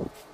Oh.